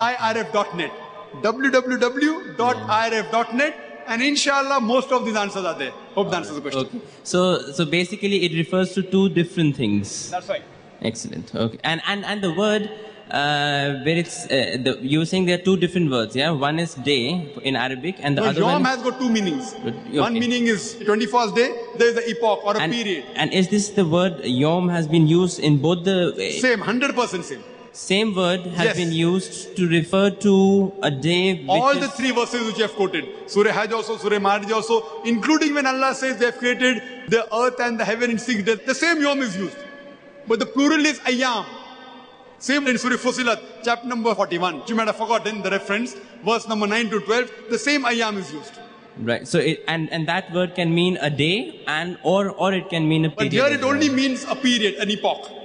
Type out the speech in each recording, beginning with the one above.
irf.net. www.irf.net. And inshallah, most of these answers are there. Hope that answers the question. Okay. So, so basically, it refers to two different things. That's right. Excellent. Okay. And and and the word uh, where it's uh, the, you were saying there are two different words. Yeah. One is day in Arabic, and the No, other Yom one. has got two meanings. Okay. One meaning is 21st day, there is an epoch or a and, period. and is this the word Yom has been used in both the Same, 100% same. Same word has Yes. been used to refer to a day All the three verses which you have quoted, Surah Hajj also, Surah Ma'arij also, including when Allah says they have created the earth and the heaven in six days, the same Yom is used. But the plural is ayam. Same in Surah Fusilat, chapter number 41. You might have forgotten the reference, verse number 9 to 12, the same ayam is used. right. So it, and and that word can mean a day and or or it can mean a period. But here it only means a period, an epoch.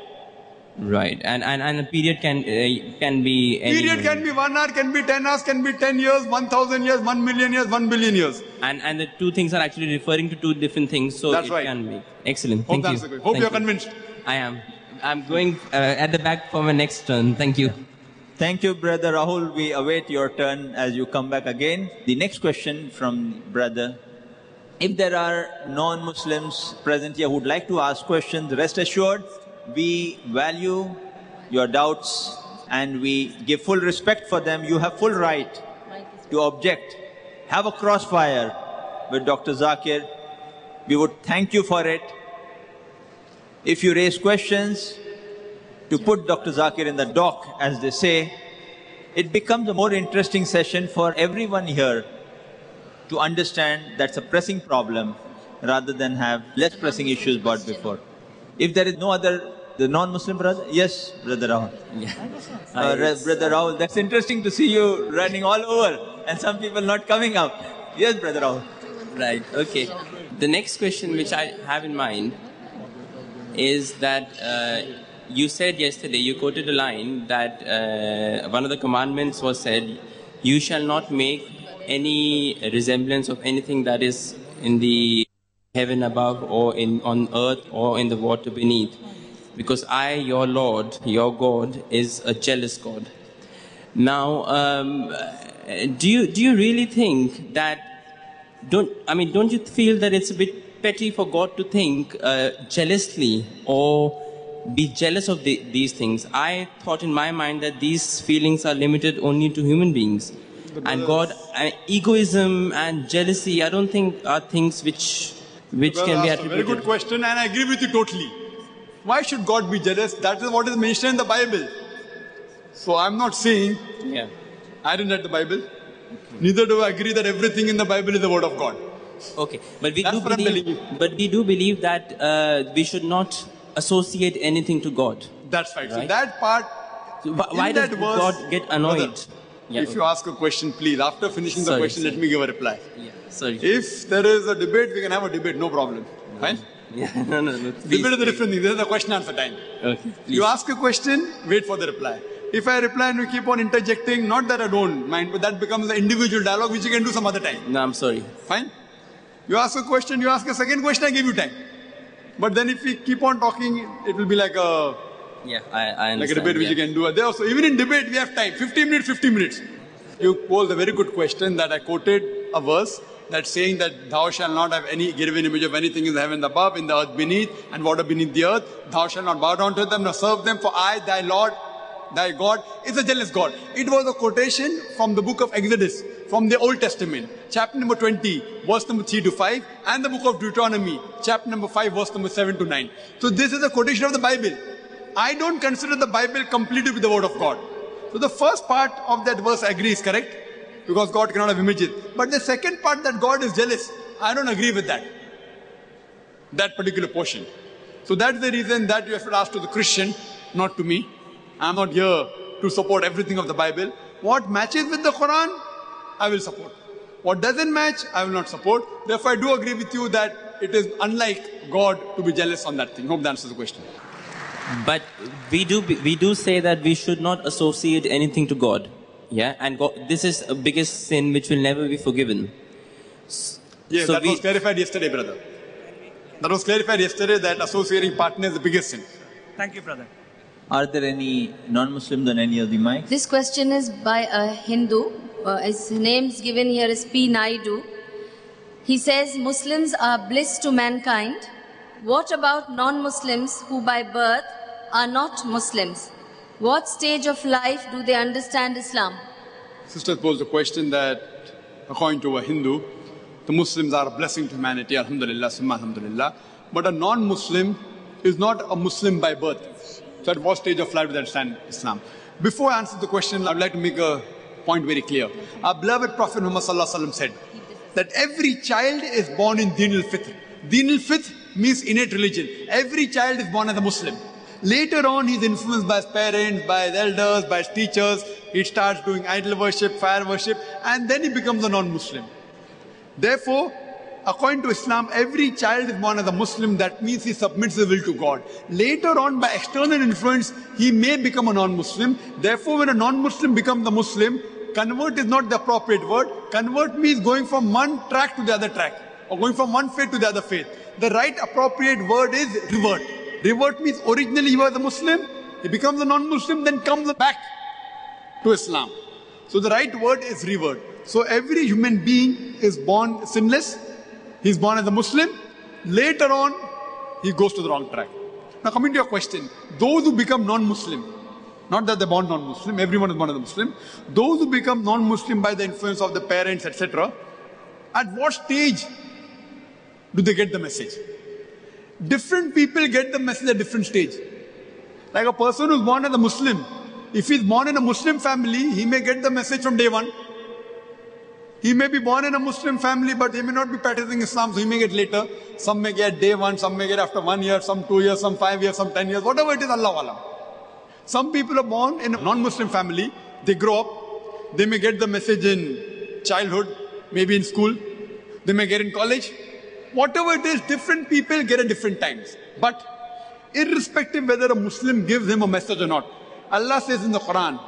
Right. And and and a period can uh, can be any Period can be one hour, can be 10 hours, can be 10 years, 1000 years, 1 million years, 1 billion years. and and the two things are actually referring to two different things. So That's it right. can be excellent. Hope Thank that's you. good. Hope Thank you're you. convinced. I am. I'm going uh, at the back for my next turn. Thank you. Thank you, Brother Rahul. We await your turn as you come back again. The next question from Brother. If there are non-Muslims present here who would like to ask questions, rest assured, we value your doubts and we give full respect for them. You have full right to object. Have a crossfire with Dr. Zakir. We would thank you for it. If you raise questions, to put Dr. Zakir in the dock, as they say, it becomes a more interesting session for everyone here to understand that's a pressing problem rather than have less pressing issues brought before. If there is no other, the non-Muslim brother, yes, brother Rahul. Yeah. Uh, Ra- brother Rahul, that's interesting to see you running all over and some people not coming up. Yes, brother Rahul. Right. Okay. The next question which I have in mind is that uh, you said yesterday, you quoted a line that uh, one of the commandments was said, You shall not make any resemblance of anything that is in the heaven above or in on earth or in the water beneath. Because i your lord your god is a jealous god. Now um, do you do you really think that don't i mean don't you feel that it's a bit petty for god to think uh, jealously or be jealous of the, these things? I thought in my mind that these feelings are limited only to human beings. And god uh, egoism and jealousy i don't think are things which which Well can be asked, a very attributed good question, and I agree with you totally. Why should God be jealous? That is what is mentioned in the Bible. So I'm not saying yeah I didn't read the Bible. Neither do I agree that everything in the Bible is the word of God. Okay, but we That's do what believe, but we do believe that uh, we should not associate anything to God. That's right. So that part. So wh- why does that verse- God get annoyed? Brother, Yeah, if you ask a question, please, after finishing the Sorry, question, let me give a reply. Yeah, sorry. If there is a debate, we can have a debate, no problem. Fine? yeah, no, no, no. Please, Debate is a different thing. This is a question answer time. Okay, please. You ask a question, wait for the reply. If I reply and we keep on interjecting, not that I don't mind, but that becomes an individual dialogue which you can do some other time. No, I'm sorry. Fine? You ask a question, you ask a second question, I give you time. But then if we keep on talking, it will be like a Yeah, I, I like a understand. debate which yeah. you can do. There also, even in debate, we have time. 15 minutes, 15 minutes. You posed a very good question that I quoted a verse that saying that thou shalt not have any given image of anything in the heaven above, in the earth beneath, and water beneath the earth. Thou shalt not bow down to them nor serve them, for I, thy Lord, thy God, is a jealous God. It was a quotation from the book of Exodus, from the Old Testament, chapter number 20, verse number 3 to 5, and the book of Deuteronomy, chapter number 5, verse number 7 to 9. So this is a quotation of the Bible. I don't consider the Bible completely with the word of God. So the first part of that verse I agree is correct because God cannot have images. But the second part that God is jealous, I don't agree with that. That particular portion. So that's the reason that you have to ask to the Christian, not to me. I'm not here to support everything of the Bible. What matches with the Quran, I will support. What doesn't match, I will not support. Therefore, I do agree with you that it is unlike God to be jealous on that thing. Hope that answers the question. But we do we do say that we should not associate anything to God. Yeah, and God, this is a biggest sin which will never be forgiven. Yes, So that we- was clarified yesterday, brother. That was clarified yesterday that associating partner is the biggest sin. Thank you, brother. Are there any non-Muslims on any of the mics? This question is by a Hindu. Uh, his name's given here is P. Naidu. He says Muslims are bliss to mankind. What about non-Muslims who by birth are not Muslims? What stage of life do they understand Islam? Sisters posed a question that, according to a Hindu, the Muslims are a blessing to humanity, alhamdulillah, summa alhamdulillah. But a non-Muslim is not a Muslim by birth. So at what stage of life do they understand Islam? Before I answer the question, I would like to make a point very clear. Our beloved Prophet Muhammad said that every child is born in Din al-Fitr. Din al-Fitr means innate religion. Every child is born as a Muslim. Later on, he's influenced by his parents, by his elders, by his teachers. He starts doing idol worship, fire worship, and then he becomes a non-Muslim. Therefore, according to Islam, every child is born as a Muslim. That means he submits the will to God. Later on, by external influence, he may become a non-Muslim. Therefore, when a non-Muslim becomes a Muslim, convert is not the appropriate word. Convert means going from one track to the other track, or going from one faith to the other faith. The right appropriate word is revert. Revert means originally he was a Muslim, he becomes a non-Muslim, then comes back to Islam. So the right word is revert. So every human being is born sinless. He's born as a Muslim. Later on, he goes to the wrong track. Now coming to your question, those who become non-Muslim, not that they're born non-Muslim, everyone is born as a Muslim. Those who become non-Muslim by the influence of the parents, etc., at what stage do they get the message? Different people get the message at different stage. Like a person who's born as a Muslim, if he's born in a Muslim family, he may get the message from day one. He may be born in a Muslim family, but he may not be practicing Islam, so he may get later. Some may get day one, some may get after one year, some two years, some five years, some ten years, whatever it is, Allah Alam. Some people are born in a non-Muslim family, they grow up, they may get the message in childhood, maybe in school, they may get in college Whatever it is, different people get at different times. But irrespective whether a Muslim gives him a message or not, Allah says in the Quran,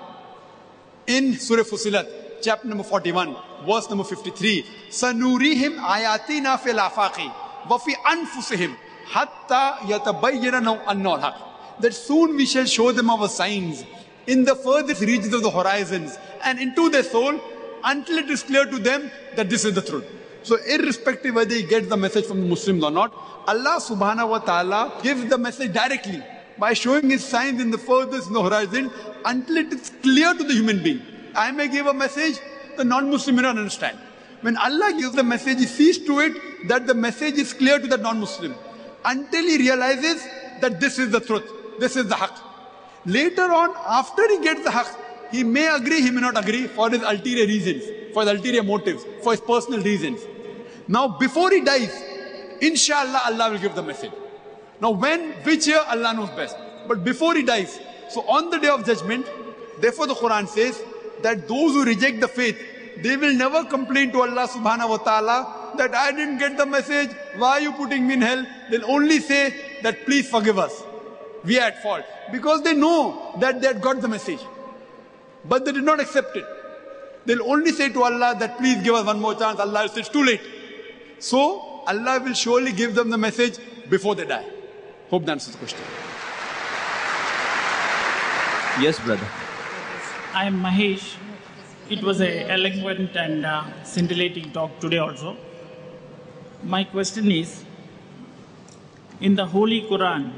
in Surah Fusilat, chapter number 41, verse number 53, سَنُورِيهِمْ آيَاتِنَا فِي الْآفَاقِ وَفِي أَنفُسِهِمْ حَتَّى يَتَبَيَّنَ أَنَّهُ الْحَقِّ That soon we shall show them our signs in the furthest regions of the horizons and into their soul until it is clear to them that this is the truth. So irrespective whether he gets the message from the Muslims or not, Allah subhanahu wa ta'ala gives the message directly by showing his signs in the furthest the horizon until it is clear to the human being. I may give a message, the non-Muslim may not understand. When Allah gives the message, he sees to it that the message is clear to the non-Muslim until he realizes that this is the truth, this is the haqq. Later on, after he gets the haqq, he may agree, he may not agree for his ulterior reasons, for his ulterior motives, for his personal reasons. Now, before he dies, inshallah, Allah will give the message. Now, when, which year, Allah knows best. But before he dies, so on the day of judgment, therefore the Quran says that those who reject the faith, they will never complain to Allah subhanahu wa ta'ala that I didn't get the message, why are you putting me in hell? They'll only say that please forgive us. We are at fault. Because they know that they had got the message. But they did not accept it. They'll only say to Allah that please give us one more chance. Allah will say it's too late. So Allah will surely give them the message before they die. Hope that answers the question. Yes, brother. I am Mahesh. It was a eloquent and uh, scintillating talk today also. My question is, in the Holy Quran,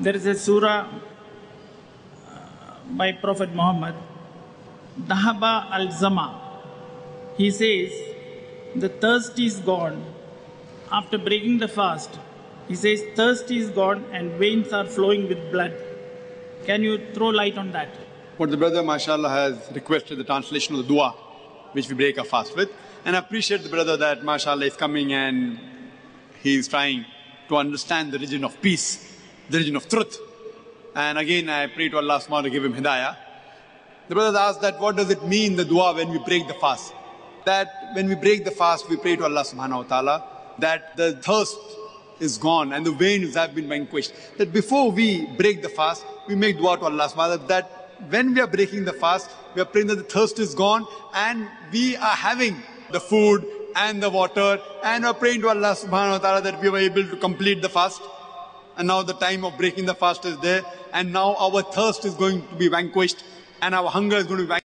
there is a surah uh, by Prophet Muhammad, Dahaba al-Zama. He says, the thirst is gone. After breaking the fast, he says, thirst is gone and veins are flowing with blood. Can you throw light on that? What the brother, mashallah, has requested the translation of the dua, which we break our fast with. And I appreciate the brother that, mashallah, is coming and he is trying to understand the religion of peace, the religion of truth. And again, I pray to Allah subhanahu to give him hidayah. The brother asked that what does it mean, the dua, when we break the fast? That when we break the fast, we pray to Allah subhanahu wa ta'ala that the thirst is gone and the veins have been vanquished. That before we break the fast, we make dua to Allah subhanahu wa ta'ala that when we are breaking the fast, we are praying that the thirst is gone and we are having the food and the water and are praying to Allah subhanahu wa ta'ala that we were able to complete the fast. And now the time of breaking the fast is there. and now our thirst is going to be vanquished and our hunger is going to be vanquished.